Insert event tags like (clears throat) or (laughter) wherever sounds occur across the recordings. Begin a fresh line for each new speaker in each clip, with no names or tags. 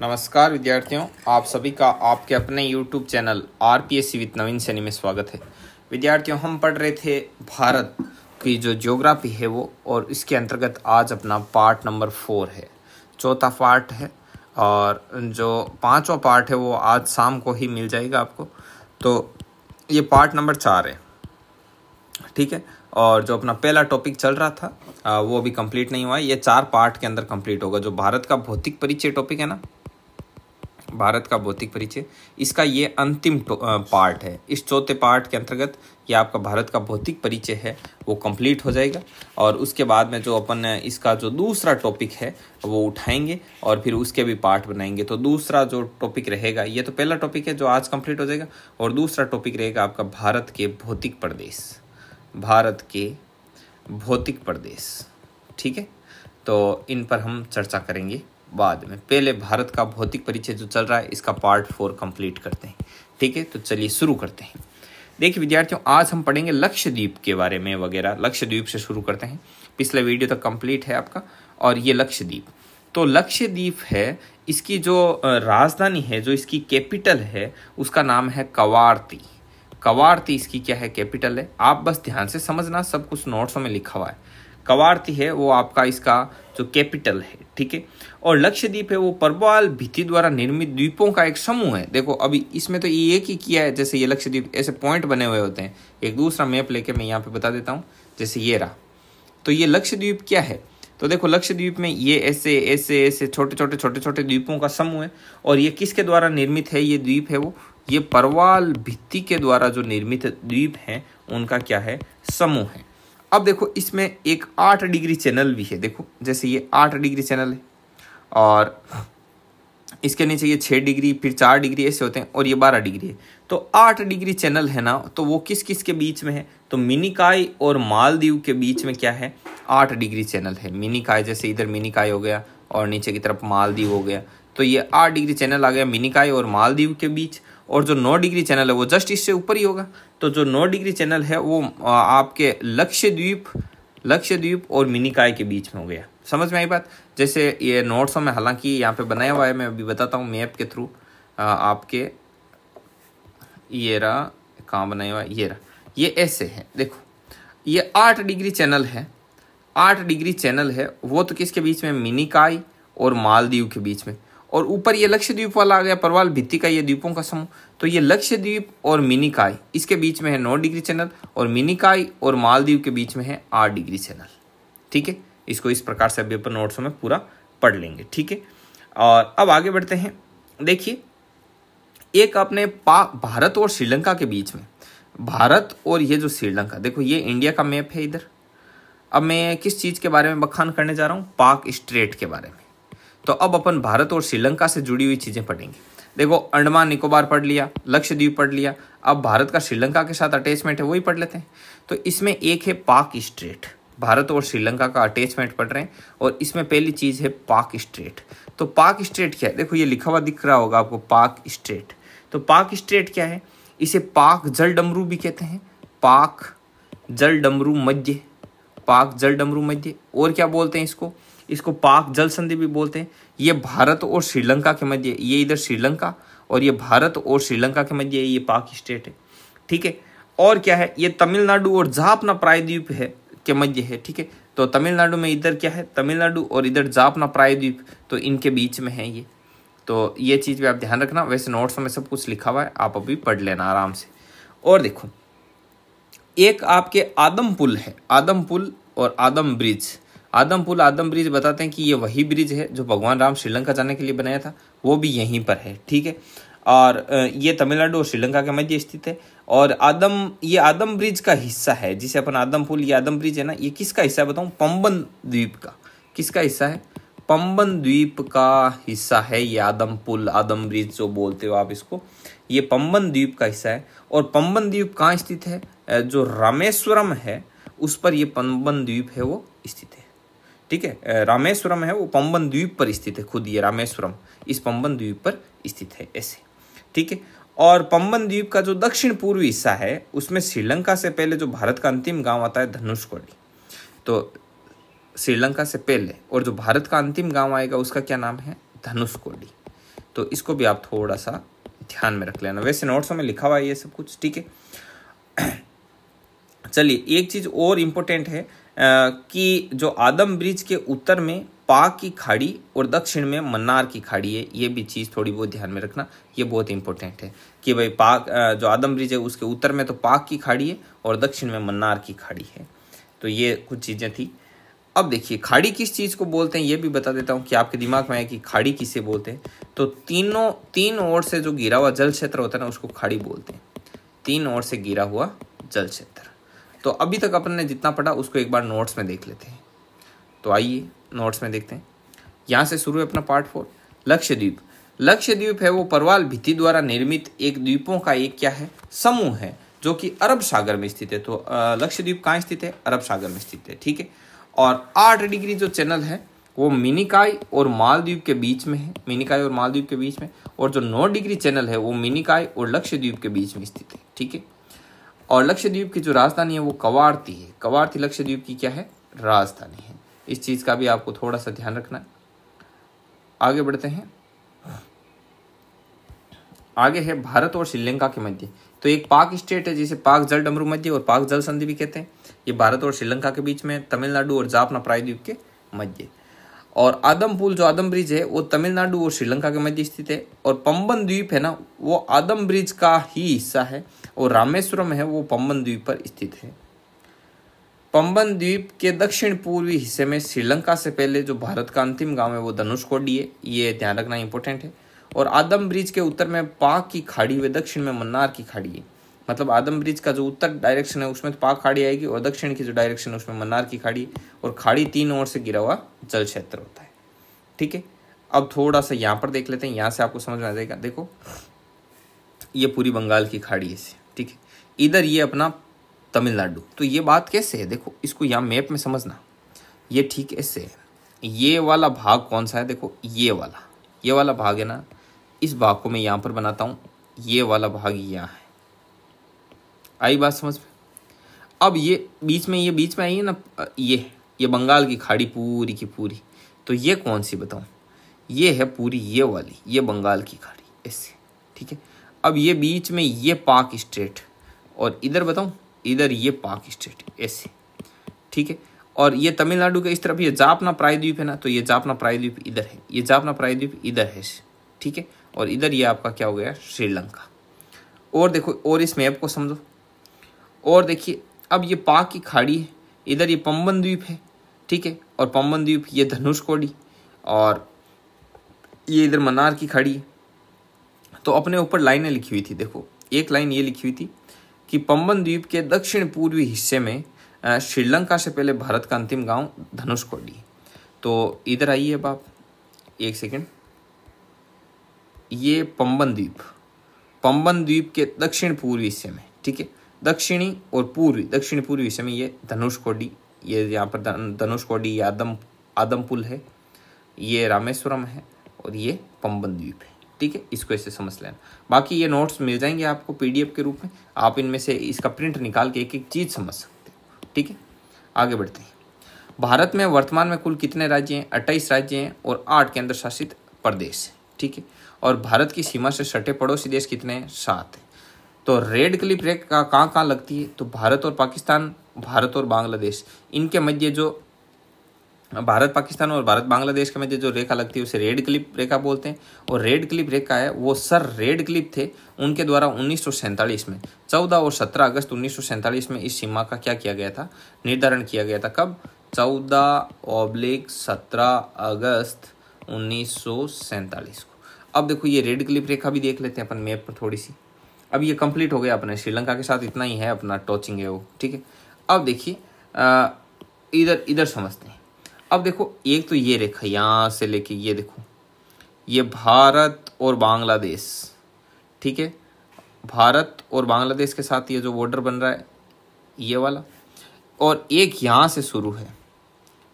नमस्कार विद्यार्थियों आप सभी का आपके अपने YouTube channel R P S C with Naveen Saini में स्वागत है विद्यार्थियों हम पढ़ रहे थे भारत की जो ज्योग्राफी है वो और इसके अंतर्गत आज अपना पार्ट नंबर फोर है चौथा पार्ट है और जो पांचवा पार्ट है वो आज शाम को ही मिल जाएगा आपको तो ये पार्ट नंबर चार है ठीक है और जो अपना पहला टॉपिक चल रहा था वो अभी कंप्लीट नहीं हुआ है ये चार पार्ट के अंदर कंप्लीट होगा जो भारत का भौतिक परिचय टॉपिक है ना भारत का भौतिक परिचय इसका ये अंतिम पार्ट है इस चौथे पार्ट के अंतर्गत ये आपका भारत का भौतिक परिचय है वो कंप्लीट हो जाएगा और उसके बाद में जो अपन इसका जो दूसरा टॉपिक है वो उठाएंगे और फिर उसके भी पार्ट बनाएंगे तो दूसरा जो टॉपिक रहेगा ये तो पहला टॉपिक है जो आज कंप्लीट हो जाएगा और दूसरा टॉपिक रहेगा आपका भारत के भौतिक प्रदेश भारत के भौतिक प्रदेश ठीक है तो इन पर हम चर्चा करेंगे बाद में पहले भारत का भौतिक परिचय जो चल रहा है इसका पार्ट फोर कंप्लीट करते हैं ठीक है तो चलिए शुरू करते हैं देखिए विद्यार्थियों आज हम पढ़ेंगे लक्षद्वीप के बारे में वगैरह लक्षद्वीप से शुरू करते हैं पिछले वीडियो तक तो कंप्लीट है आपका और ये लक्षद्वीप तो लक्षद्वीप है इसकी जो राजधानी है जो इसकी कैपिटल है उसका नाम है कवारती कवारती इसकी क्या है कैपिटल है आप बस ध्यान से समझना सब कुछ नोट्सों में लिखा हुआ है कवारती है वो आपका इसका जो कैपिटल है ठीक है और लक्षद्वीप है वो परवाल भित्ति द्वारा निर्मित द्वीपों का एक समूह है देखो अभी इसमें तो ये एक ही किया है जैसे ये लक्षद्वीप ऐसे पॉइंट बने हुए होते हैं एक दूसरा मैप लेके मैं यहाँ पे बता देता हूँ जैसे ये रहा तो ये लक्षद्वीप क्या है तो देखो लक्षद्वीप में ये ऐसे ऐसे ऐसे छोटे छोटे छोटे छोटे द्वीपों का समूह है और ये किसके द्वारा निर्मित है ये द्वीप है वो ये परवाल भित्ति के द्वारा जो निर्मित द्वीप हैं उनका क्या है समूह है अब देखो इसमें एक आठ डिग्री चैनल भी है देखो जैसे ये आठ डिग्री चैनल है और इसके नीचे ये छः डिग्री फिर चार डिग्री ऐसे होते हैं और ये बारह डिग्री है तो आठ डिग्री चैनल है ना तो वो किस किस के बीच में है तो मिनिकाय और मालदीव के बीच में क्या है आठ डिग्री चैनल है मिनिकाय जैसे इधर मिनिकाय हो गया और नीचे की तरफ मालदीव हो गया तो ये आठ डिग्री चैनल आ गया मिनिकाय और मालदीव के बीच और जो नौ डिग्री चैनल है वो जस्ट इससे ऊपर ही होगा तो जो नौ डिग्री चैनल है वो आपके लक्षद्वीप लक्षद्वीप और मिनिकाय के बीच में हो गया समझ में आई बात जैसे ये नोट्स में हालांकि यहाँ पे बनाया हुआ है मैं अभी बताता हूँ मैप के थ्रू आपके ये रहा कहाँ बनाया हुआ है ये रहा ये ऐसे है देखो ये आठ डिग्री चैनल है आठ डिग्री चैनल है वो तो किसके बीच में मिनिकाय और मालदीव के बीच में और ऊपर ये लक्षद्वीप वाला आ गया परवाल भित्ति का ये द्वीपों का समूह तो ये लक्षद्वीप और मिनिकाय इसके बीच में है नौ डिग्री चैनल और मिनिकाय और मालदीव के बीच में है आठ डिग्री चैनल ठीक है इसको इस प्रकार से अभी अपन नोट्स में पूरा पढ़ लेंगे ठीक है और अब आगे बढ़ते हैं देखिए एक अपने भारत और श्रीलंका के बीच में भारत और ये जो श्रीलंका देखो ये इंडिया का मैप है इधर अब मैं किस चीज़ के बारे में बखान करने जा रहा हूँ पाक स्ट्रेट के बारे में तो अब अपन भारत और श्रीलंका से जुड़ी हुई चीज़ें पढ़ेंगे देखो अंडमान निकोबार पढ़ लिया लक्षद्वीप पढ़ लिया अब भारत का श्रीलंका के साथ अटैचमेंट है वही पढ़ लेते हैं तो इसमें एक है पाक स्ट्रेट भारत और श्रीलंका का अटैचमेंट पढ़ रहे हैं और इसमें पहली चीज़ है पाक स्ट्रेट तो पाक स्ट्रेट क्या है देखो ये लिखा हुआ दिख रहा होगा आपको पाक स्ट्रेट तो पाक स्ट्रेट क्या है इसे पाक जल डमरू भी कहते हैं पाक जल डमरू मध्य पाक जल डमरू मध्य और क्या बोलते हैं इसको इसको पाक जल संधि भी बोलते हैं ये भारत और श्रीलंका के मध्य ये इधर श्रीलंका और ये भारत और श्रीलंका के मध्य ये पाक स्टेट है ठीक है और क्या है ये तमिलनाडु और जापना प्रायद्वीप है के मध्य है ठीक है तो तमिलनाडु में इधर क्या है तमिलनाडु और इधर जापना प्रायद्वीप तो इनके बीच में है ये तो ये चीज़ भी आप ध्यान रखना वैसे नोट्स में सब कुछ लिखा हुआ है आप अभी पढ़ लेना आराम से और देखो एक आपके आदम पुल है आदम पुल और आदम ब्रिज आदम पुल आदम ब्रिज बताते हैं कि ये वही ब्रिज है जो भगवान राम श्रीलंका जाने के लिए बनाया था वो भी यहीं पर है ठीक है और ये तमिलनाडु और श्रीलंका के मध्य स्थित है और आदम ये आदम ब्रिज का हिस्सा है जिसे अपन आदम पुल ये आदम ब्रिज है ना ये किसका हिस्सा बताऊँ पम्बन द्वीप का किसका हिस्सा है पम्बन द्वीप का हिस्सा है ये आदम पुल आदम ब्रिज जो बोलते हो आप इसको ये पम्बन द्वीप का हिस्सा है और पम्बन द्वीप कहाँ स्थित है जो रामेश्वरम है उस पर ये पम्बन द्वीप है वो स्थित है ठीक है रामेश्वरम है वो पंबन द्वीप पर स्थित है खुद ये रामेश्वरम इस पंबन द्वीप पर स्थित है ऐसे ठीक है और पंबन द्वीप का जो दक्षिण पूर्व हिस्सा है उसमें श्रीलंका से पहले जो भारत का अंतिम गांव आता है धनुषकोडी तो श्रीलंका से पहले और जो भारत का अंतिम गांव आएगा उसका क्या नाम है धनुषकोडी तो इसको भी आप थोड़ा सा ध्यान में रख लेना वैसे नोट्सों में लिखा हुआ है ये सब कुछ ठीक है (clears throat) चलिए एक चीज़ और इम्पोर्टेंट है कि जो आदम ब्रिज के उत्तर में पाक की खाड़ी और दक्षिण में मन्नार की खाड़ी है ये भी चीज़ थोड़ी बहुत ध्यान में रखना ये बहुत इंपॉर्टेंट है कि भाई पाक जो आदम ब्रिज है उसके उत्तर में तो पाक की खाड़ी है और दक्षिण में मन्नार की खाड़ी है तो ये कुछ चीज़ें थी अब देखिए खाड़ी किस चीज़ को बोलते हैं ये भी बता देता हूँ कि आपके दिमाग में आए कि खाड़ी किसे बोलते हैं तो तीनों तीन ओर से जो गिरा हुआ जल क्षेत्र होता है ना उसको खाड़ी बोलते हैं तीन ओर से गिरा हुआ जल क्षेत्र तो अभी तक अपन ने जितना पढ़ा उसको एक बार नोट्स में देख लेते हैं तो आइए नोट्स में देखते हैं यहाँ से शुरू है अपना पार्ट फोर लक्षद्वीप लक्षद्वीप है वो परवाल भित्ति द्वारा निर्मित एक द्वीपों का एक क्या है समूह है जो कि अरब सागर में स्थित है तो द्वीप कहाँ स्थित है अरब सागर में स्थित है ठीक है और आठ डिग्री जो चैनल है वो मिनिकाय और मालदीव के बीच में है मिनिकाय और मालदीव के बीच में और जो नौ डिग्री चैनल है वो मिनिकाय और लक्ष्यद्वीप के बीच में स्थित है ठीक है और लक्षद्वीप की जो राजधानी है वो कवारती है कवारती लक्षद्वीप की क्या है राजधानी है इस चीज़ का भी आपको थोड़ा सा ध्यान रखना है आगे बढ़ते हैं आगे है भारत और श्रीलंका के मध्य तो एक पाक स्टेट है जिसे पाक जल डमरू मध्य और पाक जल संधि भी कहते हैं ये भारत और श्रीलंका के बीच में तमिलनाडु और जापना प्रायद्वीप के मध्य और आदम पुल जो आदम ब्रिज है वो तमिलनाडु और श्रीलंका के मध्य स्थित है और पम्बन द्वीप है ना वो आदम ब्रिज का ही हिस्सा है और रामेश्वरम है वो पम्बन द्वीप पर स्थित है पम्बन द्वीप के दक्षिण पूर्वी हिस्से में श्रीलंका से पहले जो भारत का अंतिम गांव है वो धनुषकोडी है ये ध्यान रखना इंपॉर्टेंट है और आदम ब्रिज के उत्तर में पाक की खाड़ी व दक्षिण में मन्नार की खाड़ी है मतलब आदम ब्रिज का जो उत्तर डायरेक्शन है उसमें तो पाक खाड़ी आएगी और दक्षिण की जो डायरेक्शन है उसमें मन्नार की खाड़ी और खाड़ी तीन ओर से गिरा हुआ जल क्षेत्र होता है ठीक है अब थोड़ा सा यहाँ पर देख लेते हैं यहाँ से आपको समझ में आ जाएगा देखो ये पूरी बंगाल की खाड़ी है ठीक है इधर ये अपना तमिलनाडु तो ये बात कैसे है देखो इसको यहाँ मैप में समझना ये ठीक ऐसे है ये वाला भाग कौन सा है देखो ये वाला ये वाला भाग है ना इस भाग को मैं यहाँ पर बनाता हूँ ये वाला भाग यहाँ है आई बात समझ में अब ये बीच में ये बीच में आई है ना ये ये बंगाल की खाड़ी पूरी की पूरी तो ये कौन सी बताऊँ ये है पूरी ये वाली ये बंगाल की खाड़ी ऐसे ठीक है अब ये बीच में ये पाक स्टेट और इधर बताऊँ इधर ये पाक स्टेट ऐसे ठीक है और ये तमिलनाडु के इस तरफ ये जापना प्रायद्वीप है ना तो ये जापना प्रायद्वीप इधर है ये जापना प्रायद्वीप इधर है ठीक है और इधर ये आपका क्या हो गया श्रीलंका और देखो और इस मैप को समझो और देखिए अब ये पाक की खाड़ी है इधर ये पम्बन द्वीप है ठीक है और पम्बन द्वीप ये धनुष कोड़ी और ये इधर मनार की खाड़ी है तो अपने ऊपर लाइनें लिखी हुई थी देखो एक लाइन ये लिखी हुई थी कि पम्बन द्वीप के दक्षिण पूर्वी हिस्से में श्रीलंका से पहले भारत का अंतिम गांव धनुषकोडी तो इधर आइए अब आप एक सेकेंड ये पम्बन द्वीप पम्बन द्वीप के दक्षिण पूर्वी हिस्से में ठीक है दक्षिणी और पूर्वी दक्षिणी पूर्वी से में ये धनुष कोडी ये यहाँ पर धनुष कोडी आदम आदम पुल है ये रामेश्वरम है और ये पंबन द्वीप है ठीक है इसको ऐसे समझ लेना बाकी ये नोट्स मिल जाएंगे आपको पीडीएफ के रूप में आप इनमें से इसका प्रिंट निकाल के एक एक चीज़ समझ सकते हो ठीक है आगे बढ़ते हैं भारत में वर्तमान में कुल कितने राज्य हैं अट्ठाईस राज्य हैं और आठ केंद्र शासित प्रदेश ठीक है और भारत की सीमा से सटे पड़ोसी देश कितने हैं सात है तो रेड क्लिप रेक का कहाँ कहाँ लगती है तो भारत और पाकिस्तान भारत और बांग्लादेश इनके मध्य जो भारत पाकिस्तान और भारत बांग्लादेश के मध्य जो रेखा लगती है उसे रेड क्लिप रेखा बोलते हैं और रेड क्लिप रेखा है वो सर रेड क्लिप थे उनके द्वारा उन्नीस में 14 और 17 अगस्त उन्नीस में इस सीमा का क्या किया गया था निर्धारण किया गया था कब 14 ऑब्लिक 17 अगस्त उन्नीस को अब देखो ये रेड क्लिप रेखा भी देख लेते हैं अपन मैप पर थोड़ी सी अब ये कंप्लीट हो गया अपने श्रीलंका के साथ इतना ही है अपना टॉचिंग है वो ठीक है अब देखिए इधर इधर समझते हैं अब देखो एक तो ये रेखा यहाँ से लेके ये देखो ये भारत और बांग्लादेश ठीक है भारत और बांग्लादेश के साथ ये जो बॉर्डर बन रहा है ये वाला और एक यहाँ से शुरू है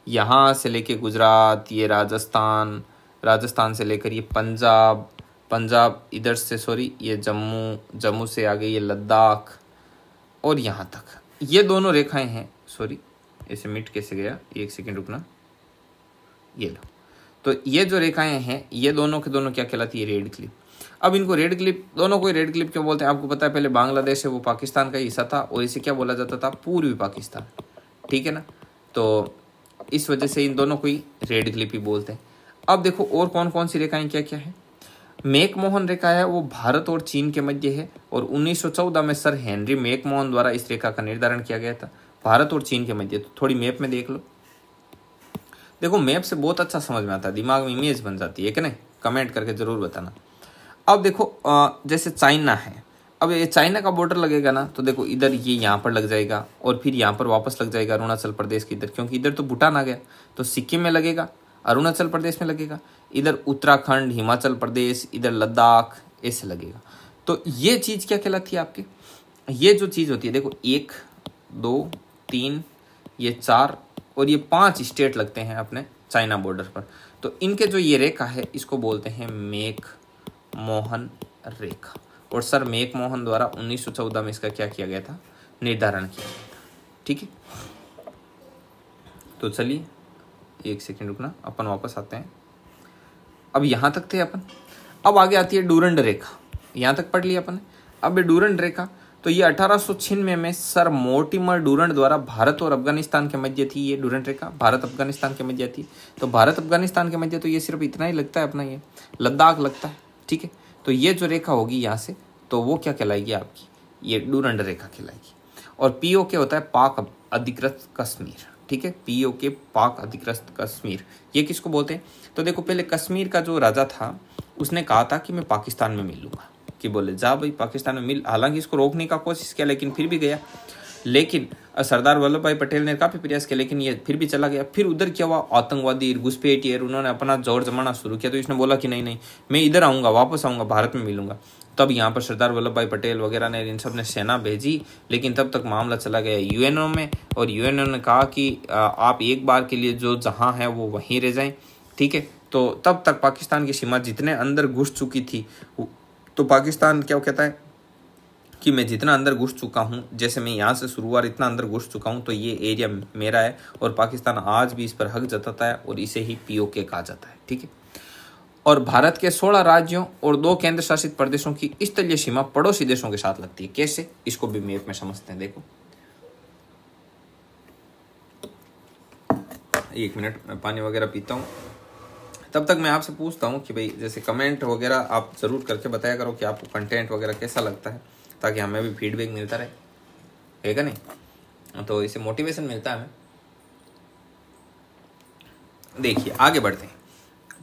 यहाँ से लेके गुजरात ये राजस्थान राजस्थान से लेकर ये पंजाब पंजाब इधर से सॉरी ये जम्मू जम्मू से आगे ये लद्दाख और यहाँ तक ये दोनों रेखाएं हैं सॉरी ऐसे मिट कैसे गया एक सेकेंड रुकना ये लो तो ये जो रेखाएं हैं ये दोनों के दोनों क्या कहलाती है रेड क्लिप अब इनको रेड क्लिप दोनों को रेड क्लिप क्यों बोलते हैं आपको पता है पहले बांग्लादेश है वो पाकिस्तान का हिस्सा था और इसे क्या बोला जाता था पूर्वी पाकिस्तान ठीक है ना तो इस वजह से इन दोनों को ही रेड क्लिप ही बोलते हैं अब देखो और कौन कौन सी रेखाएं क्या क्या है मेक मोहन रेखा है वो भारत और चीन के मध्य है और 1914 में सर हेनरी मेक मोहन द्वारा इस रेखा का निर्धारण किया गया था भारत और चीन के मध्य तो थोड़ी मैप में देख लो देखो मैप से बहुत अच्छा समझ में आता है दिमाग में इमेज बन जाती है कि नहीं कमेंट करके ज़रूर बताना अब देखो जैसे चाइना है अब ये चाइना का बॉर्डर लगेगा ना तो देखो इधर ये यहाँ पर लग जाएगा और फिर यहाँ पर वापस लग जाएगा अरुणाचल प्रदेश के इधर क्योंकि इधर तो भूटान आ गया तो सिक्किम में लगेगा अरुणाचल प्रदेश में लगेगा इधर उत्तराखंड हिमाचल प्रदेश इधर लद्दाख ऐसे लगेगा तो ये चीज़ क्या कहलाती है आपके ये जो चीज़ होती है देखो एक दो तीन ये चार और ये पांच स्टेट लगते हैं अपने चाइना बॉर्डर पर तो इनके जो ये रेखा है इसको बोलते हैं मेक मोहन रेखा और सर मेक मोहन द्वारा 1914 में इसका क्या किया गया था निर्धारण किया गया था ठीक है तो चलिए एक सेकेंड रुकना अपन वापस आते हैं अब यहाँ तक थे अपन अब आगे आती है डूरंड रेखा यहाँ तक पढ़ लिया अपन अब ये डूरंड रेखा तो ये अठारह में, में सर मोटिमर डूरंड द्वारा भारत और अफगानिस्तान के मध्य थी ये डूरंड रेखा भारत अफगानिस्तान के मध्य थी तो भारत अफगानिस्तान के मध्य तो ये सिर्फ इतना ही लगता है अपना ये लद्दाख लगता है ठीक है तो ये जो रेखा होगी यहाँ से तो वो क्या कहलाएगी आपकी ये डूरंड रेखा कहलाएगी और पीओ के होता है पाक अधिकृत कश्मीर ठीक है पीओ के पाक अधिकृत कश्मीर ये किसको बोलते हैं तो देखो पहले कश्मीर का जो राजा था उसने कहा था कि मैं पाकिस्तान में मिल कि बोले जा भाई पाकिस्तान में मिल हालांकि इसको रोकने का कोशिश किया लेकिन फिर भी गया लेकिन सरदार वल्लभ भाई पटेल ने काफ़ी प्रयास किया लेकिन ये फिर भी चला गया फिर उधर क्या हुआ आतंकवादी घुसपेटियर उन्होंने अपना जोर जमाना शुरू किया तो इसने बोला कि नहीं नहीं मैं इधर आऊंगा वापस आऊंगा भारत में मिलूंगा तब यहाँ पर सरदार वल्लभ भाई पटेल वगैरह ने इन सब ने सेना भेजी लेकिन तब तक मामला चला गया यूएनओ में और यूएनओ ने कहा कि आप एक बार के लिए जो जहाँ है वो वहीं रह जाएं ठीक है तो तब तक पाकिस्तान की सीमा जितने अंदर घुस चुकी थी तो पाकिस्तान क्या कहता है कि मैं जितना अंदर घुस चुका हूँ जैसे मैं यहाँ से शुरुआत इतना अंदर घुस चुका हूँ तो ये एरिया मेरा है और पाकिस्तान आज भी इस पर हक जताता है और इसे ही पीओके कहा जाता है ठीक है और भारत के 16 राज्यों और दो केंद्र शासित प्रदेशों की स्थलीय सीमा पड़ोसी देशों के साथ लगती है कैसे इसको भी मेप में समझते हैं देखो एक मिनट मैं पानी वगैरह पीता हूँ तब तक मैं आपसे पूछता हूँ कि भाई जैसे कमेंट वगैरह आप ज़रूर करके बताया करो कि आपको कंटेंट वगैरह कैसा लगता है ताकि हमें भी फीडबैक मिलता रहे है का नहीं तो इसे मोटिवेशन मिलता है हमें देखिए आगे बढ़ते हैं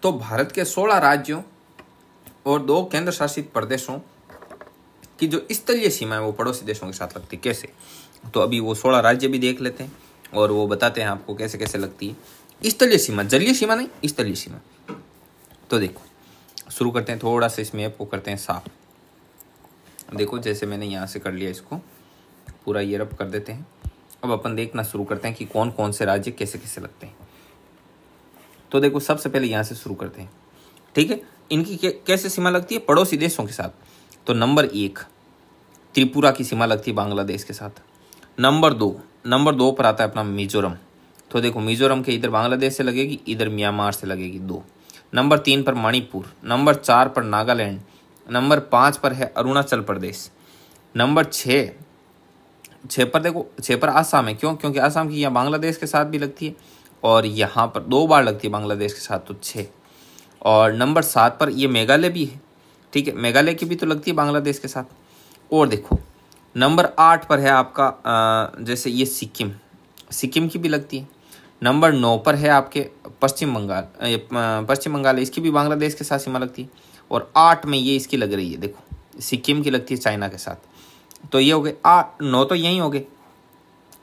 तो भारत के 16 राज्यों और दो केंद्र शासित प्रदेशों की जो स्थलीय सीमा है वो पड़ोसी देशों के साथ लगती कैसे तो अभी वो सोलह राज्य भी देख लेते हैं और वो बताते हैं आपको कैसे कैसे लगती है स्थलीय सीमा जलीय सीमा नहीं स्थलीय सीमा तो देखो शुरू करते हैं थोड़ा सा इस मैप को करते हैं साफ देखो जैसे मैंने यहाँ से कर लिया इसको पूरा ये रब कर देते हैं अब अपन देखना शुरू करते हैं कि कौन कौन से राज्य कैसे कैसे लगते हैं तो देखो सबसे पहले यहाँ से शुरू करते हैं ठीक है इनकी कैसे सीमा लगती है पड़ोसी देशों के साथ तो नंबर एक त्रिपुरा की सीमा लगती है बांग्लादेश के साथ नंबर दो नंबर दो पर आता है अपना मिजोरम तो देखो मिजोरम के इधर बांग्लादेश से लगेगी इधर म्यांमार से लगेगी दो नंबर तीन पर मणिपुर नंबर चार पर नागालैंड नंबर पाँच पर है अरुणाचल प्रदेश नंबर छः छः पर देखो छः पर आसाम है क्यों क्योंकि आसाम की यहाँ बांग्लादेश के साथ भी लगती है और यहाँ पर दो बार लगती है बांग्लादेश के साथ तो छः और नंबर सात पर ये मेघालय भी है ठीक है मेघालय की भी तो लगती है बांग्लादेश के साथ और देखो नंबर आठ पर है आपका जैसे ये सिक्किम सिक्किम की भी लगती है नंबर नौ पर है आपके पश्चिम बंगाल पश्चिम बंगाल इसकी भी बांग्लादेश के साथ सीमा लगती है और आठ में ये इसकी लग रही है देखो सिक्किम की लगती है चाइना के साथ तो ये हो गए आठ नौ तो यहीं हो गए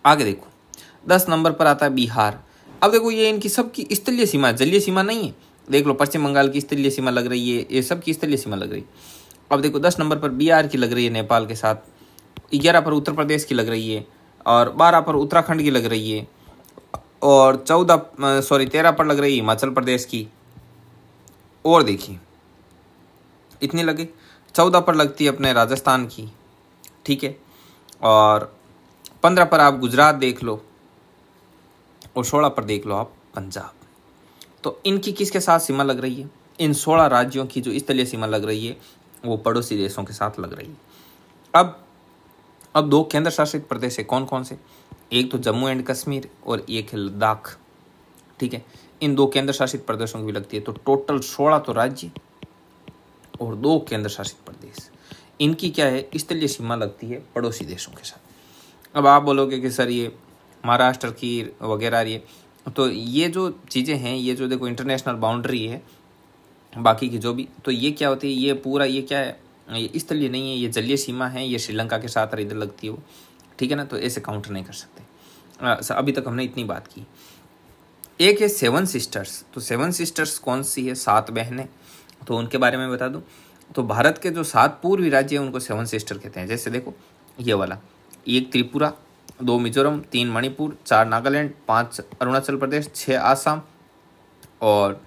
आगे देखो दस नंबर पर आता है बिहार अब देखो ये इनकी सबकी स्थलीय सीमा जलीय सीमा नहीं है देख लो पश्चिम बंगाल की स्थलीय सीमा लग रही है ये सबकी स्थलीय सीमा लग रही है अब देखो दस नंबर पर बिहार की लग रही है नेपाल के साथ ग्यारह पर उत्तर प्रदेश की लग रही है और बारह पर उत्तराखंड की लग रही है और चौदह सॉरी तेरह पर लग रही है हिमाचल प्रदेश की और देखिए इतने लगे चौदह पर लगती है अपने राजस्थान की ठीक है और पंद्रह पर आप गुजरात देख लो और सोलह पर देख लो आप पंजाब तो इनकी किसके साथ सीमा लग रही है इन सोलह राज्यों की जो स्थलीय सीमा लग रही है वो पड़ोसी देशों के साथ लग रही है अब अब दो केंद्र शासित प्रदेश है कौन कौन से एक तो जम्मू एंड कश्मीर और एक है लद्दाख ठीक है इन दो केंद्र शासित प्रदेशों की भी लगती है तो टोटल सोलह तो राज्य और दो केंद्र शासित प्रदेश इनकी क्या है स्थलीय सीमा लगती है पड़ोसी देशों के साथ अब आप बोलोगे कि सर ये महाराष्ट्र की वगैरह ये तो ये जो चीज़ें हैं ये जो देखो इंटरनेशनल बाउंड्री है बाकी की जो भी तो ये क्या होती है ये पूरा ये क्या है ये इस तरह नहीं है ये जलीय सीमा है ये श्रीलंका के साथ इधर लगती है वो ठीक है ना तो ऐसे काउंटर नहीं कर सकते आ, अभी तक हमने इतनी बात की एक है सेवन सिस्टर्स तो सेवन सिस्टर्स कौन सी है सात बहनें तो उनके बारे में बता दूँ तो भारत के जो सात पूर्वी राज्य हैं उनको सेवन सिस्टर कहते हैं जैसे देखो ये वाला एक त्रिपुरा दो मिजोरम तीन मणिपुर चार नागालैंड पाँच अरुणाचल प्रदेश छः आसाम और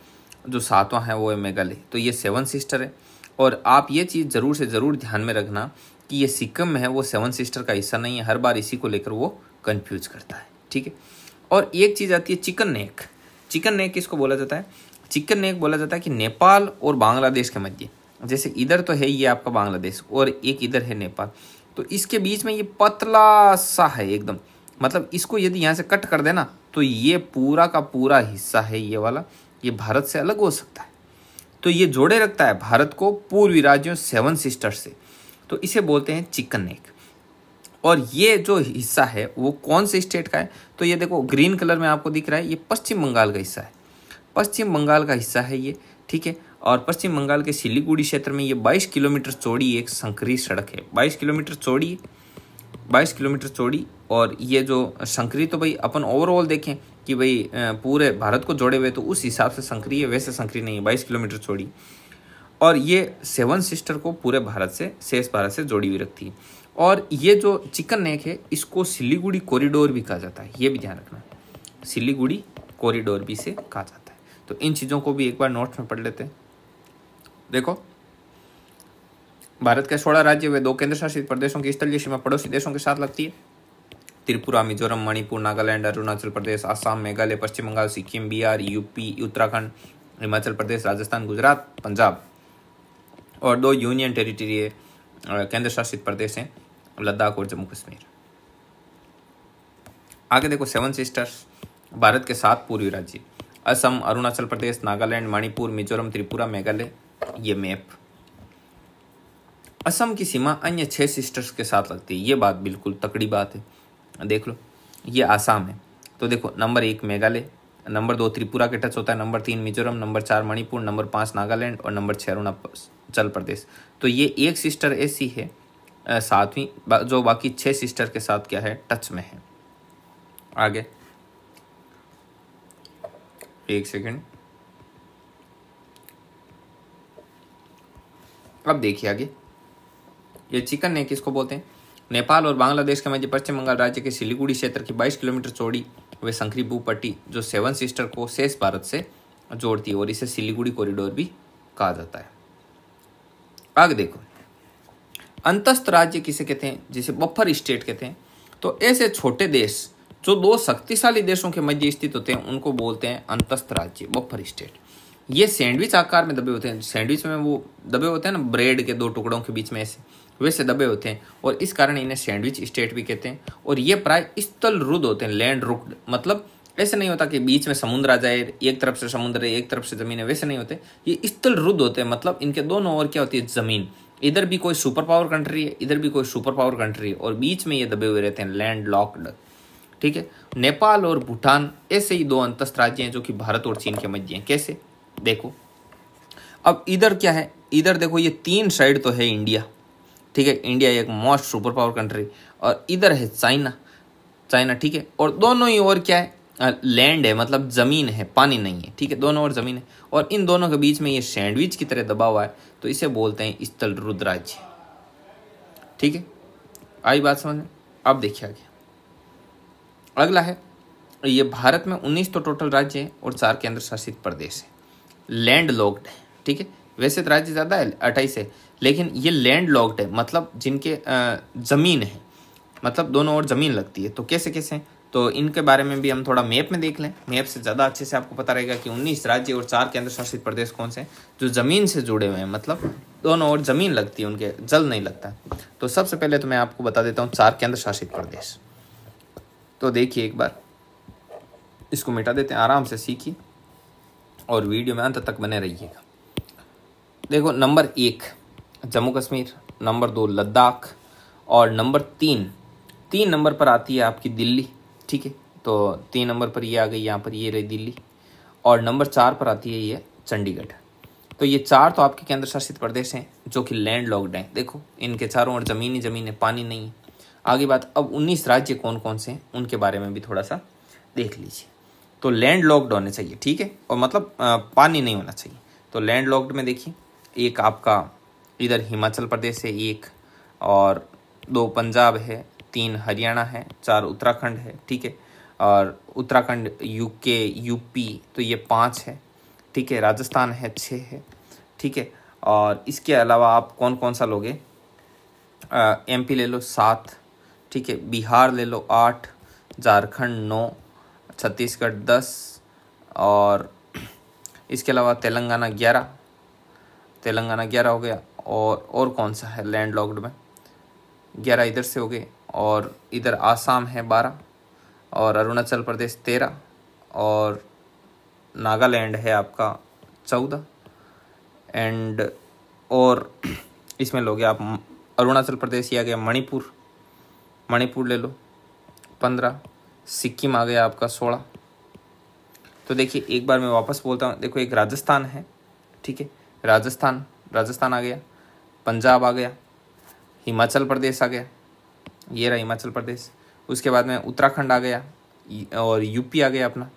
जो सातवां है वो है मेघालय तो ये सेवन सिस्टर है और आप ये चीज़ ज़रूर से ज़रूर ध्यान में रखना कि ये सिक्किम में है वो सेवन सिस्टर का हिस्सा नहीं है हर बार इसी को लेकर वो कन्फ्यूज करता है ठीक है और एक चीज़ आती है चिकन नेक चिकन नेक इसको बोला जाता है चिकन नेक बोला जाता है कि नेपाल और बांग्लादेश के मध्य जैसे इधर तो है ये आपका बांग्लादेश और एक इधर है नेपाल तो इसके बीच में ये पतला सा है एकदम मतलब इसको यदि यहाँ से कट कर देना तो ये पूरा का पूरा हिस्सा है ये वाला ये भारत से अलग हो सकता है तो ये जोड़े रखता है भारत को पूर्वी राज्यों सेवन सिस्टर्स से तो इसे बोलते हैं चिकन नेक और ये जो हिस्सा है वो कौन से स्टेट का है तो ये देखो ग्रीन कलर में आपको दिख रहा है ये पश्चिम बंगाल का हिस्सा है पश्चिम बंगाल का हिस्सा है ये ठीक है और पश्चिम बंगाल के सिलीगुड़ी क्षेत्र में ये 22 किलोमीटर चौड़ी एक संकरी सड़क है 22 किलोमीटर चौड़ी 22 किलोमीटर चौड़ी और ये जो संकरी तो भाई अपन ओवरऑल देखें कि भाई पूरे भारत को जोड़े हुए तो उस हिसाब से संकरी है वैसे संकरी नहीं है बाईस किलोमीटर चौड़ी और ये सेवन सिस्टर को पूरे भारत से शेष भारत से जोड़ी हुई रखती है और ये जो चिकन नेक है इसको सिलीगुड़ी कॉरिडोर भी कहा जाता है ये भी ध्यान रखना सिलीगुड़ी कॉरिडोर भी से कहा जाता है तो इन चीज़ों को भी एक बार नोट्स में पढ़ लेते हैं देखो भारत के सोलह राज्य वे दो केंद्र शासित प्रदेशों की स्थलीय सीमा पड़ोसी देशों के साथ लगती है त्रिपुरा मिजोरम मणिपुर नागालैंड अरुणाचल प्रदेश आसाम मेघालय पश्चिम बंगाल सिक्किम बिहार यूपी उत्तराखंड हिमाचल प्रदेश राजस्थान गुजरात पंजाब और दो यूनियन टेरिटरी केंद्र शासित प्रदेश हैं लद्दाख और जम्मू कश्मीर आगे देखो सेवन सिस्टर्स भारत के सात पूर्वी राज्य असम अरुणाचल प्रदेश नागालैंड मणिपुर मिजोरम त्रिपुरा मेघालय ये मैप असम की सीमा अन्य छह सिस्टर्स के साथ लगती है ये बात बिल्कुल तकड़ी बात है देख लो ये आसाम है तो देखो नंबर एक मेघालय नंबर दो त्रिपुरा के टच होता है नंबर तीन मिजोरम नंबर चार मणिपुर नंबर पाँच नागालैंड और नंबर छः अरुणाचल प्रदेश तो ये एक सिस्टर ऐसी है सातवीं जो बाकी छः सिस्टर के साथ क्या है टच में है आगे एक सेकेंड अब देखिए आगे ये चिकन है किसको बोलते हैं नेपाल और बांग्लादेश के मध्य पश्चिम बंगाल राज्य के सिलीगुड़ी क्षेत्र की 22 किलोमीटर चौड़ी वे संखरी भूपट्टी जो सेवन सिस्टर को शेष भारत से जोड़ती है और इसे सिलीगुड़ी कॉरिडोर भी कहा जाता है आगे देखो अंतस्थ राज्य किसे कहते हैं जिसे बफर स्टेट कहते हैं तो ऐसे छोटे देश जो दो शक्तिशाली देशों के मध्य स्थित होते हैं उनको बोलते हैं अंतस्थ राज्य बफर स्टेट ये सैंडविच आकार में दबे होते हैं सैंडविच में वो दबे होते हैं ना ब्रेड के दो टुकड़ों के बीच में ऐसे वैसे दबे होते हैं और इस कारण इन्हें सैंडविच स्टेट भी कहते हैं और ये प्राय स्थल रुद होते हैं लैंड रुक्ड मतलब ऐसे नहीं होता कि बीच में समुद्र आ जाए एक तरफ से समुद्र है एक तरफ से ज़मीन है वैसे नहीं होते ये स्थल रुद्ध होते हैं मतलब इनके दोनों ओर क्या होती है ज़मीन इधर भी कोई सुपर पावर कंट्री है इधर भी कोई सुपर पावर कंट्री है और बीच में ये दबे हुए रहते हैं लैंड लॉक्ड ठीक है नेपाल और भूटान ऐसे ही दो अंतस्थ राज्य हैं जो कि भारत और चीन के मध्य हैं कैसे देखो अब इधर क्या है इधर देखो ये तीन साइड तो है इंडिया ठीक है इंडिया एक मोस्ट सुपर पावर कंट्री और इधर है चाइना चाइना ठीक है और दोनों ही और क्या है लैंड है मतलब ज़मीन है पानी नहीं है ठीक है दोनों और ज़मीन है और इन दोनों के बीच में ये सैंडविच की तरह दबा हुआ है तो इसे बोलते हैं स्थल रुद्राज्य ठीक है आई बात समझ में अब देखिए आगे अगला है ये भारत में उन्नीस तो टोटल राज्य हैं और चार केंद्र शासित प्रदेश हैं लैंड लॉक्ड है ठीक है वैसे तो राज्य ज़्यादा है अट्ठाईस है लेकिन ये लैंड लॉक्ड है मतलब जिनके ज़मीन है मतलब दोनों ओर ज़मीन लगती है तो कैसे कैसे हैं तो इनके बारे में भी हम थोड़ा मैप में देख लें मैप से ज़्यादा अच्छे से आपको पता रहेगा कि उन्नीस राज्य और चार केंद्र शासित प्रदेश कौन से हैं जो ज़मीन से जुड़े हुए हैं मतलब दोनों ओर ज़मीन लगती है उनके जल नहीं लगता तो सबसे पहले तो मैं आपको बता देता हूँ चार केंद्र शासित प्रदेश तो देखिए एक बार इसको मिटा देते हैं आराम से सीखिए और वीडियो में अंत तक बने रहिएगा देखो नंबर एक जम्मू कश्मीर नंबर दो लद्दाख और नंबर तीन तीन नंबर पर आती है आपकी दिल्ली ठीक है तो तीन नंबर पर ये आ गई यहाँ पर ये रही दिल्ली और नंबर चार पर आती है ये चंडीगढ़ तो ये चार तो आपके केंद्र शासित प्रदेश हैं जो कि लैंड लॉकड हैं देखो इनके चारों ओर ज़मीन ही ज़मीन है पानी नहीं है आगे बात अब 19 राज्य कौन कौन से हैं उनके बारे में भी थोड़ा सा देख लीजिए तो लैंड लॉक्ड होने चाहिए ठीक है और मतलब पानी नहीं होना चाहिए तो लैंड लॉक्ड में देखिए एक आपका इधर हिमाचल प्रदेश है एक और दो पंजाब है तीन हरियाणा है चार उत्तराखंड है ठीक है और उत्तराखंड यूके यूपी तो ये पाँच है ठीक है राजस्थान है छः है ठीक है और इसके अलावा आप कौन कौन सा लोगे एमपी ले लो सात ठीक है बिहार ले लो आठ झारखंड नौ छत्तीसगढ़ दस और इसके अलावा तेलंगाना ग्यारह तेलंगाना ग्यारह हो गया और और कौन सा है लैंड लॉकड में ग्यारह इधर से हो गए और इधर आसाम है बारह और अरुणाचल प्रदेश तेरह और नागालैंड है आपका चौदह एंड और इसमें लोगे आप अरुणाचल प्रदेश या गया मणिपुर मणिपुर ले लो पंद्रह सिक्किम आ गया आपका सोलह तो देखिए एक बार मैं वापस बोलता हूँ देखो एक राजस्थान है ठीक है राजस्थान राजस्थान आ गया पंजाब आ गया हिमाचल प्रदेश आ गया ये रहा हिमाचल प्रदेश उसके बाद में उत्तराखंड आ गया और यूपी आ गया अपना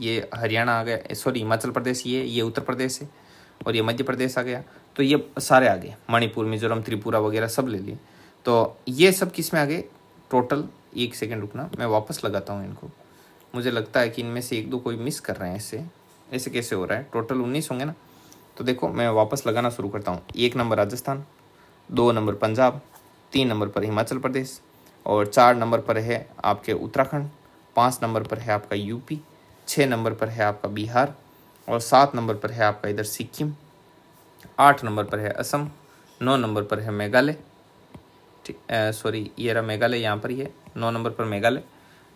ये हरियाणा आ गया सॉरी हिमाचल प्रदेश ये ये उत्तर प्रदेश है और ये मध्य प्रदेश आ गया तो ये सारे आ गए मणिपुर मिजोरम त्रिपुरा वगैरह सब ले लिए तो ये सब किस में आ गए टोटल एक सेकेंड रुकना मैं वापस लगाता हूँ इनको मुझे लगता है कि इनमें से एक दो कोई मिस कर रहे हैं ऐसे ऐसे कैसे हो रहा है टोटल उन्नीस होंगे ना तो देखो मैं वापस लगाना शुरू करता हूँ एक नंबर राजस्थान दो नंबर पंजाब तीन नंबर पर हिमाचल प्रदेश और चार नंबर पर है आपके उत्तराखंड पाँच नंबर पर है आपका यूपी छः नंबर पर है आपका बिहार और सात नंबर पर है आपका इधर सिक्किम आठ नंबर पर है असम नौ नंबर पर है मेघालय ठीक सॉरी ये रहा मेघालय यहाँ पर ही है नौ नंबर पर मेघालय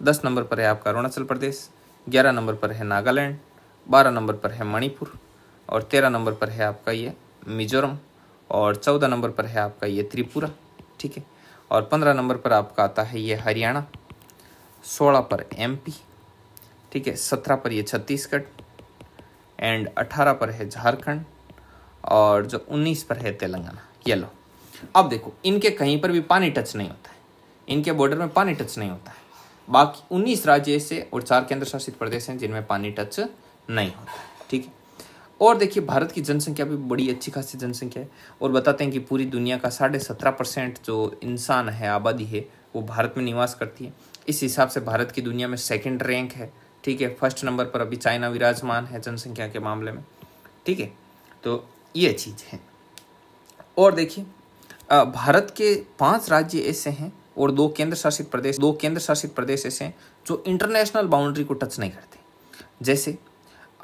दस नंबर पर है आपका अरुणाचल प्रदेश ग्यारह नंबर पर है नागालैंड बारह नंबर पर है मणिपुर और तेरह नंबर पर है आपका ये मिजोरम और चौदह नंबर पर है आपका ये त्रिपुरा ठीक है और पंद्रह नंबर पर आपका आता है ये हरियाणा सोलह पर एमपी ठीक है सत्रह पर ये छत्तीसगढ़ एंड अठारह पर है झारखंड और जो उन्नीस पर है तेलंगाना येलो अब देखो इनके कहीं पर भी पानी टच नहीं होता है इनके बॉर्डर में पानी टच नहीं होता है बाकी उन्नीस राज्य ऐसे और चार केंद्र शासित प्रदेश हैं जिनमें पानी टच नहीं होता ठीक है और देखिए भारत की जनसंख्या भी बड़ी अच्छी खासी जनसंख्या है और बताते हैं कि पूरी दुनिया का साढ़े सत्रह परसेंट जो इंसान है आबादी है वो भारत में निवास करती है इस हिसाब से भारत की दुनिया में सेकेंड रैंक है ठीक है फर्स्ट नंबर पर अभी चाइना विराजमान है जनसंख्या के मामले में ठीक है तो ये चीज़ है और देखिए भारत के पांच राज्य ऐसे हैं और दो केंद्र शासित प्रदेश दो केंद्र शासित प्रदेश ऐसे हैं जो इंटरनेशनल बाउंड्री को टच नहीं करते जैसे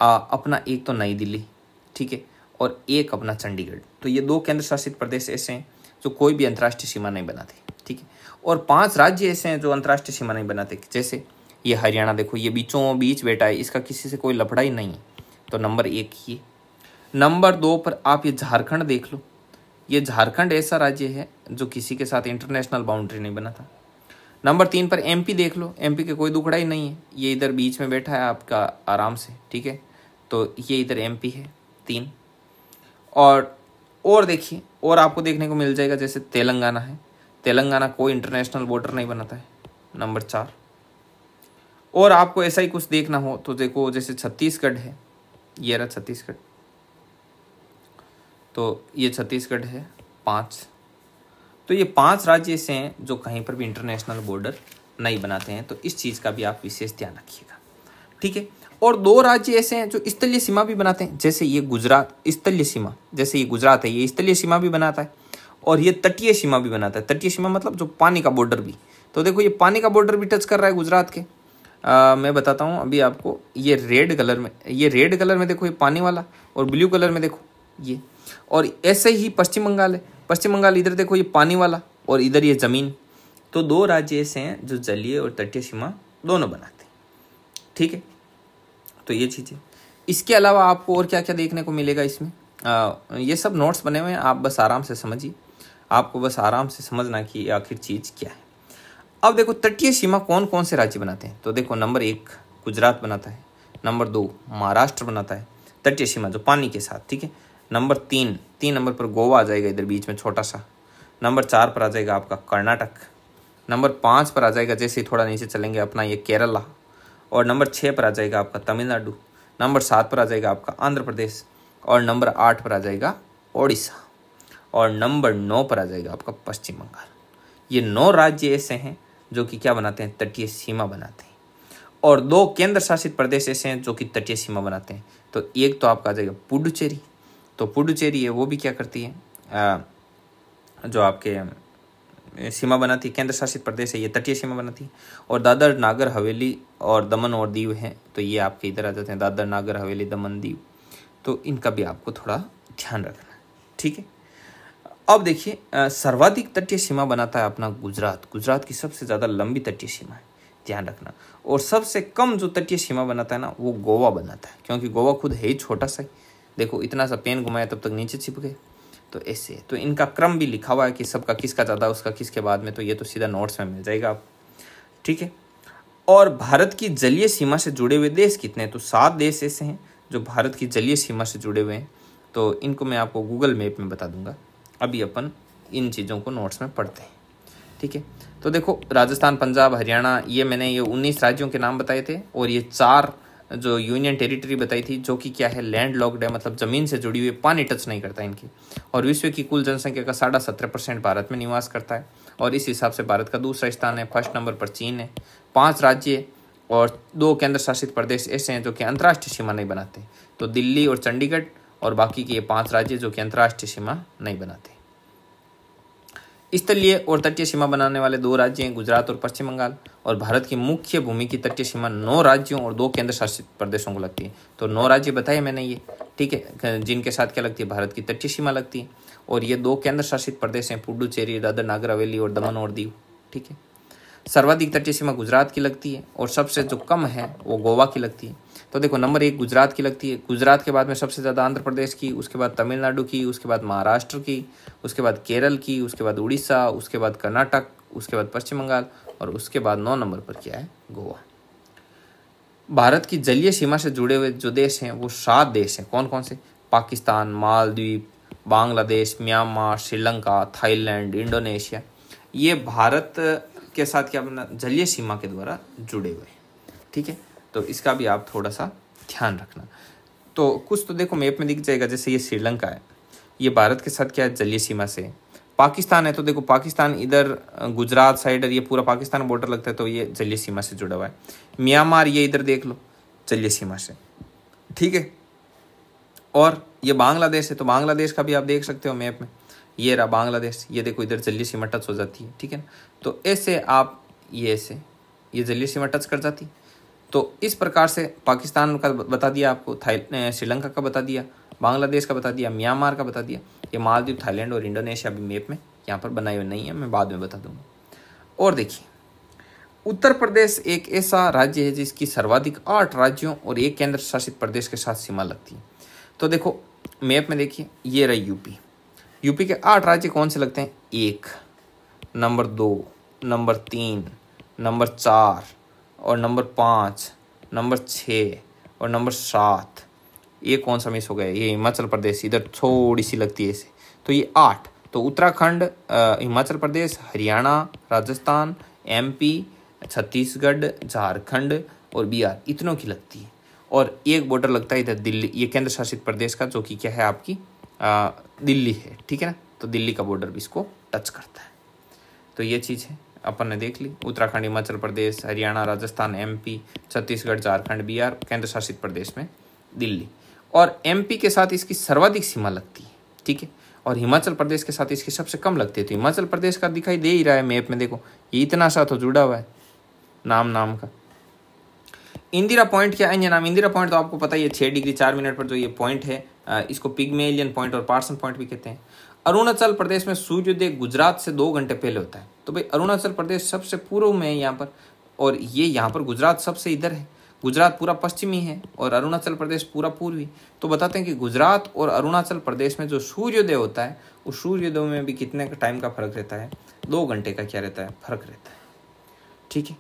आ, अपना एक तो नई दिल्ली ठीक है और एक अपना चंडीगढ़ तो ये दो केंद्र शासित प्रदेश ऐसे हैं जो कोई भी अंतर्राष्ट्रीय सीमा नहीं बनाते ठीक है और पांच राज्य ऐसे हैं जो अंतर्राष्ट्रीय सीमा नहीं बनाते जैसे ये हरियाणा देखो ये बीचों बीच बेटा है इसका किसी से कोई लफड़ा ही नहीं है तो नंबर एक ये नंबर दो पर आप ये झारखंड देख लो ये झारखंड ऐसा राज्य है जो किसी के साथ इंटरनेशनल बाउंड्री नहीं बना था नंबर तीन पर एमपी देख लो एमपी के कोई दुखड़ा ही नहीं है ये इधर बीच में बैठा है आपका आराम से ठीक है तो ये इधर एमपी है तीन और और देखिए और आपको देखने को मिल जाएगा जैसे तेलंगाना है तेलंगाना कोई इंटरनेशनल बॉर्डर नहीं बनाता है नंबर चार और आपको ऐसा ही कुछ देखना हो तो देखो जैसे छत्तीसगढ़ है ये रहा छत्तीसगढ़ तो ये छत्तीसगढ़ है पाँच तो ये पांच राज्य ऐसे हैं जो कहीं पर भी इंटरनेशनल बॉर्डर नहीं बनाते हैं तो इस चीज़ का भी आप विशेष ध्यान रखिएगा ठीक है और दो राज्य ऐसे हैं जो स्थलीय सीमा भी बनाते हैं जैसे ये गुजरात स्थलीय सीमा जैसे ये गुजरात है ये स्थलीय सीमा भी बनाता है और ये तटीय सीमा भी बनाता है तटीय सीमा मतलब जो पानी का बॉर्डर भी तो देखो ये पानी का बॉर्डर भी टच कर रहा है गुजरात के आ, मैं बताता हूँ अभी आपको ये रेड कलर में ये रेड कलर में देखो ये पानी वाला और ब्लू कलर में देखो ये और ऐसे ही पश्चिम बंगाल है पश्चिम बंगाल इधर देखो ये पानी वाला और इधर ये ज़मीन तो दो राज्य ऐसे हैं जो जलीय और तटीय सीमा दोनों बनाते हैं ठीक है तो ये चीज़ें इसके अलावा आपको और क्या क्या देखने को मिलेगा इसमें आ, ये सब नोट्स बने हुए हैं आप बस आराम से समझिए आपको बस आराम से समझना कि आखिर चीज़ क्या है अब देखो तटीय सीमा कौन कौन से राज्य बनाते हैं तो देखो नंबर एक गुजरात बनाता है नंबर दो महाराष्ट्र बनाता है तटीय सीमा जो पानी के साथ ठीक है नंबर तीन तीन नंबर पर गोवा आ जाएगा इधर बीच में छोटा सा नंबर चार पर आ जाएगा आपका कर्नाटक नंबर पाँच पर आ जाएगा जैसे ही थोड़ा नीचे चलेंगे अपना ये केरला और नंबर छः पर आ जाएगा आपका तमिलनाडु नंबर सात पर आ जाएगा आपका आंध्र प्रदेश और नंबर आठ पर आ जाएगा ओडिशा और नंबर नौ पर आ जाएगा आपका पश्चिम बंगाल ये नौ राज्य ऐसे हैं जो कि क्या बनाते हैं तटीय सीमा बनाते हैं और दो केंद्र शासित प्रदेश ऐसे हैं जो कि तटीय सीमा बनाते हैं तो एक तो आपका आ जाएगा पुडुचेरी तो पुडुचेरी है वो भी क्या करती है आ, जो आपके सीमा बनाती है केंद्र शासित प्रदेश है ये तटीय सीमा बनाती है और दादर नागर हवेली और दमन और दीव हैं तो ये आपके इधर आ जाते हैं दादर नागर हवेली दमन दीव तो इनका भी आपको थोड़ा ध्यान रखना ठीक है अब देखिए सर्वाधिक तटीय सीमा बनाता है अपना गुजरात गुजरात की सबसे ज़्यादा लंबी तटीय सीमा है ध्यान रखना और सबसे कम जो तटीय सीमा बनाता है ना वो गोवा बनाता है क्योंकि गोवा खुद है ही छोटा सा ही देखो इतना सा पेन घुमाया तब तक नीचे छिप गए तो ऐसे तो इनका क्रम भी लिखा हुआ है कि सबका किसका ज़्यादा उसका किसके बाद में तो ये तो सीधा नोट्स में मिल जाएगा आप ठीक है और भारत की जलीय सीमा से जुड़े हुए देश कितने तो सात देश ऐसे हैं जो भारत की जलीय सीमा से जुड़े हुए हैं तो इनको मैं आपको गूगल मैप में बता दूंगा अभी अपन इन चीज़ों को नोट्स में पढ़ते हैं ठीक है तो देखो राजस्थान पंजाब हरियाणा ये मैंने ये उन्नीस राज्यों के नाम बताए थे और ये चार जो यूनियन टेरिटरी बताई थी जो कि क्या है लैंड लॉकड है मतलब ज़मीन से जुड़ी हुई पानी टच नहीं करता इनकी और विश्व की कुल जनसंख्या का साढ़ा सत्रह परसेंट भारत में निवास करता है और इस हिसाब से भारत का दूसरा स्थान है फर्स्ट नंबर पर चीन है पाँच राज्य और दो केंद्र शासित प्रदेश ऐसे हैं जो कि अंतर्राष्ट्रीय सीमा नहीं बनाते तो दिल्ली और चंडीगढ़ और बाकी के ये पाँच राज्य जो कि अंतर्राष्ट्रीय सीमा नहीं बनाते स्थलीय और तटीय सीमा बनाने वाले दो राज्य हैं गुजरात और पश्चिम बंगाल और भारत की मुख्य भूमि की तटीय सीमा नौ राज्यों और दो केंद्र शासित प्रदेशों को लगती है तो नौ राज्य बताए मैंने ये ठीक है जिनके साथ क्या लगती है भारत की तटीय सीमा लगती है और ये दो केंद्र शासित प्रदेश हैं पुडुचेरी दादर नागर हवेली और दमन और दीव ठीक है सर्वाधिक तटीय सीमा गुजरात की लगती है और सबसे जो कम है वो गोवा की लगती है तो देखो नंबर एक गुजरात की लगती है गुजरात के बाद में सबसे ज़्यादा आंध्र प्रदेश की उसके बाद तमिलनाडु की उसके बाद महाराष्ट्र की उसके बाद केरल की उसके बाद उड़ीसा उसके बाद कर्नाटक उसके बाद पश्चिम बंगाल और उसके बाद नौ नंबर पर क्या है गोवा भारत की जलीय सीमा से जुड़े हुए जो देश हैं वो सात देश हैं कौन कौन से Pakistan Maldives Bangladesh Myanmar Sri Lanka Thailand Indonesia ये भारत के साथ क्या जलीय सीमा के द्वारा जुड़े हुए हैं ठीक है तो इसका भी आप थोड़ा सा ध्यान रखना तो कुछ तो देखो मैप में दिख जाएगा जैसे ये श्रीलंका है ये भारत के साथ क्या है जलीय सीमा से है पाकिस्तान है तो देखो पाकिस्तान इधर गुजरात साइड ये पूरा पाकिस्तान बॉर्डर लगता है तो ये जलीय सीमा से जुड़ा हुआ है म्यांमार ये इधर देख लो जलीय सीमा से ठीक है और ये बांग्लादेश है तो बांग्लादेश का भी आप देख सकते हो मैप में ये रहा बांग्लादेश ये देखो इधर जलीय सीमा टच हो जाती है ठीक है ना तो ऐसे आप ये ऐसे ये जलीय सीमा टच कर जाती है तो इस प्रकार से पाकिस्तान का बता दिया आपको श्रीलंका का बता दिया बांग्लादेश का बता दिया म्यांमार का बता दिया ये मालदीव थाईलैंड और इंडोनेशिया भी मेप में यहाँ पर बनाए हुए नहीं है मैं बाद में बता दूंगा और देखिए उत्तर प्रदेश एक ऐसा राज्य है जिसकी सर्वाधिक आठ राज्यों और एक केंद्र शासित प्रदेश के साथ सीमा लगती है तो देखो मैप में देखिए ये रही यूपी यूपी के आठ राज्य कौन से लगते हैं एक नंबर दो नंबर तीन नंबर चार और नंबर पाँच नंबर छः और नंबर सात ये कौन सा मिस हो गया ये हिमाचल प्रदेश इधर थोड़ी सी लगती है इसे तो ये आठ तो उत्तराखंड हिमाचल प्रदेश हरियाणा राजस्थान एमपी छत्तीसगढ़ झारखंड और बिहार इतनों की लगती है और एक बॉर्डर लगता है इधर दिल्ली ये केंद्र शासित प्रदेश का जो कि क्या है आपकी आ, दिल्ली है ठीक है ना तो दिल्ली का बॉर्डर भी इसको टच करता है तो ये चीज़ है अपन ने देख ली उत्तराखंड हिमाचल प्रदेश हरियाणा राजस्थान एमपी छत्तीसगढ़ झारखंड बिहार केंद्र शासित प्रदेश में दिल्ली और एमपी के साथ इसकी सर्वाधिक सीमा लगती है ठीक है और हिमाचल प्रदेश के साथ इसकी सबसे कम लगती है तो हिमाचल प्रदेश का दिखाई दे ही रहा है मैप में देखो ये इतना सा तो जुड़ा हुआ है नाम नाम का इंदिरा पॉइंट क्या है नाम इंदिरा पॉइंट तो आपको पता ही है छः डिग्री चार मिनट पर जो ये पॉइंट है इसको पिगमेलियन पॉइंट और पार्सन पॉइंट भी कहते हैं अरुणाचल प्रदेश में सूर्योदय गुजरात से दो घंटे पहले होता है तो भाई अरुणाचल प्रदेश सबसे पूर्व में है यहाँ पर और ये यहाँ पर गुजरात सबसे इधर है गुजरात पूरा पश्चिमी है और अरुणाचल प्रदेश पूरा पूर्वी तो बताते हैं कि गुजरात और अरुणाचल प्रदेश में जो सूर्योदय होता है उस सूर्योदय में भी कितने टाइम का फर्क रहता है दो घंटे का क्या रहता है फर्क रहता है ठीक है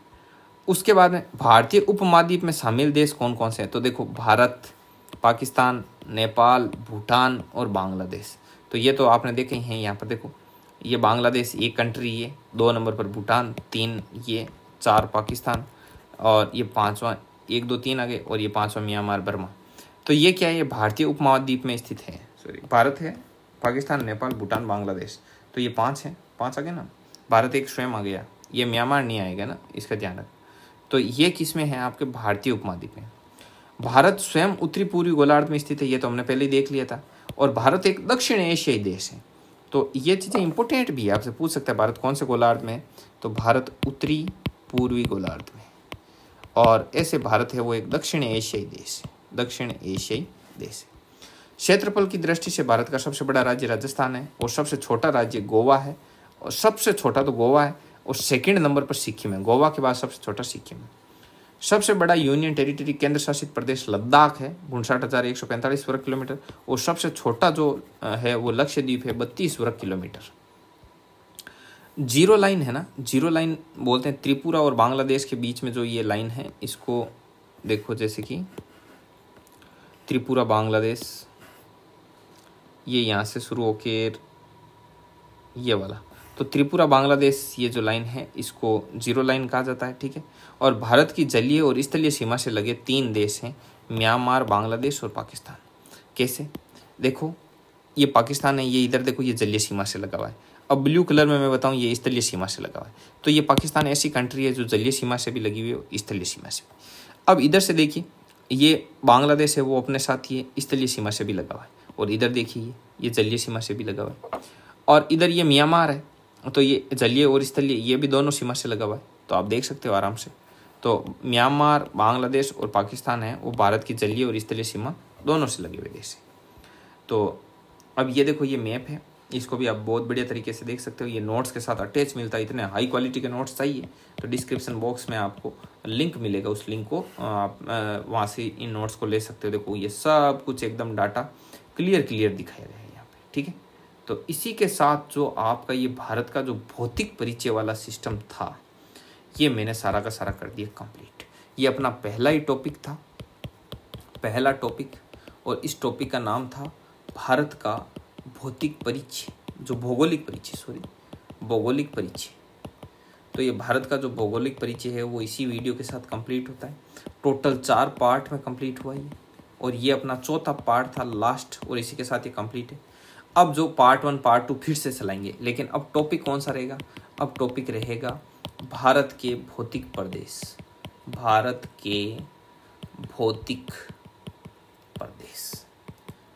उसके बाद में भारतीय उपमहाद्वीप में शामिल देश कौन कौन से हैं तो देखो भारत पाकिस्तान नेपाल भूटान और बांग्लादेश तो ये तो आपने देखे हैं यहाँ पर देखो ये बांग्लादेश एक कंट्री ये दो नंबर पर भूटान तीन ये चार पाकिस्तान और ये पाँचवा एक दो तीन आगे और ये पाँचवा म्यांमार बर्मा तो ये क्या है ये भारतीय उपमहाद्वीप में स्थित है सॉरी भारत है पाकिस्तान नेपाल भूटान बांग्लादेश तो ये पाँच हैं पाँच आ गए ना भारत एक स्वयं आ गया ये म्यांमार नहीं आएगा ना इसका ध्यान रख तो ये किस में है आपके भारतीय उपमहाद्वीप में भारत स्वयं उत्तरी पूर्वी गोलार्ध में स्थित है ये तो हमने पहले ही देख लिया था और भारत एक दक्षिण एशियाई देश है तो ये चीज़ें इंपॉर्टेंट भी है आपसे पूछ सकते हैं भारत कौन से गोलार्ध में तो भारत उत्तरी पूर्वी गोलार्ध में और ऐसे भारत है वो एक दक्षिण एशियाई देश है दक्षिण एशियाई देश है क्षेत्रफल की दृष्टि से भारत का सबसे बड़ा राज्य राजस्थान है और सबसे छोटा राज्य गोवा है और सबसे छोटा तो गोवा है और सेकेंड नंबर पर सिक्किम है गोवा के बाद सबसे छोटा सिक्किम है सबसे बड़ा यूनियन टेरिटरी केंद्र शासित प्रदेश लद्दाख है उनसठ हज़ार एक सौ पैंतालीस वर्ग किलोमीटर और सबसे छोटा जो है वो लक्षद्वीप है बत्तीस वर्ग किलोमीटर जीरो लाइन है ना जीरो लाइन बोलते हैं त्रिपुरा और बांग्लादेश के बीच में जो ये लाइन है इसको देखो जैसे कि त्रिपुरा बांग्लादेश ये यहाँ से शुरू होकर ये वाला तो त्रिपुरा बांग्लादेश ये जो लाइन है इसको जीरो लाइन कहा जाता है ठीक है और भारत की जलीय और स्थलीय सीमा से लगे तीन देश हैं म्यांमार बांग्लादेश और पाकिस्तान कैसे देखो ये पाकिस्तान है ये इधर देखो ये जलीय सीमा से लगा हुआ है अब ब्लू कलर में मैं बताऊँ ये स्थलीय सीमा से लगा हुआ है तो ये पाकिस्तान ऐसी कंट्री है जो जलीय सीमा से भी लगी हुई है स्थलीय सीमा से अब इधर से देखिए ये बांग्लादेश है वो अपने साथ ही स्थलीय सीमा से भी लगा हुआ है और इधर देखिए ये जलीय सीमा से भी लगा हुआ है और इधर ये म्यांमार है हाँ, तो ये जलीय और स्थलीय ये भी दोनों सीमा से लगा हुआ है तो आप देख सकते हो आराम से तो म्यांमार बांग्लादेश और पाकिस्तान है वो भारत की जलीय और स्थलीय सीमा दोनों से लगे हुए देश है तो अब ये देखो ये मैप है इसको भी आप बहुत बढ़िया तरीके से देख सकते हो ये नोट्स के साथ अटैच मिलता है इतने हाई क्वालिटी के नोट्स चाहिए तो डिस्क्रिप्शन बॉक्स में आपको लिंक मिलेगा उस लिंक को आप वहाँ से इन नोट्स को ले सकते हो देखो ये सब कुछ एकदम डाटा क्लियर क्लियर दिखाया गया है यहाँ पे ठीक है तो इसी के साथ जो आपका ये भारत का जो भौतिक परिचय वाला सिस्टम था ये मैंने सारा का सारा कर दिया कंप्लीट ये अपना पहला ही टॉपिक था पहला टॉपिक और इस टॉपिक का नाम था भारत का भौतिक परिचय जो भौगोलिक परिचय सॉरी भौगोलिक परिचय तो ये भारत का जो भौगोलिक परिचय है वो इसी वीडियो के साथ कंप्लीट होता है टोटल चार पार्ट में कंप्लीट हुआ ये और ये अपना चौथा पार्ट था लास्ट और इसी के साथ ये कंप्लीट है अब जो पार्ट वन पार्ट टू फिर से चलाएंगे लेकिन अब टॉपिक कौन सा रहेगा अब टॉपिक रहेगा भारत के भौतिक प्रदेश भारत के भौतिक प्रदेश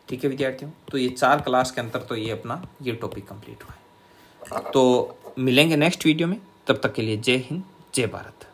ठीक है विद्यार्थियों तो ये चार क्लास के अंतर तो ये अपना ये टॉपिक कंप्लीट हुआ है तो मिलेंगे नेक्स्ट वीडियो में तब तक के लिए जय हिंद जय भारत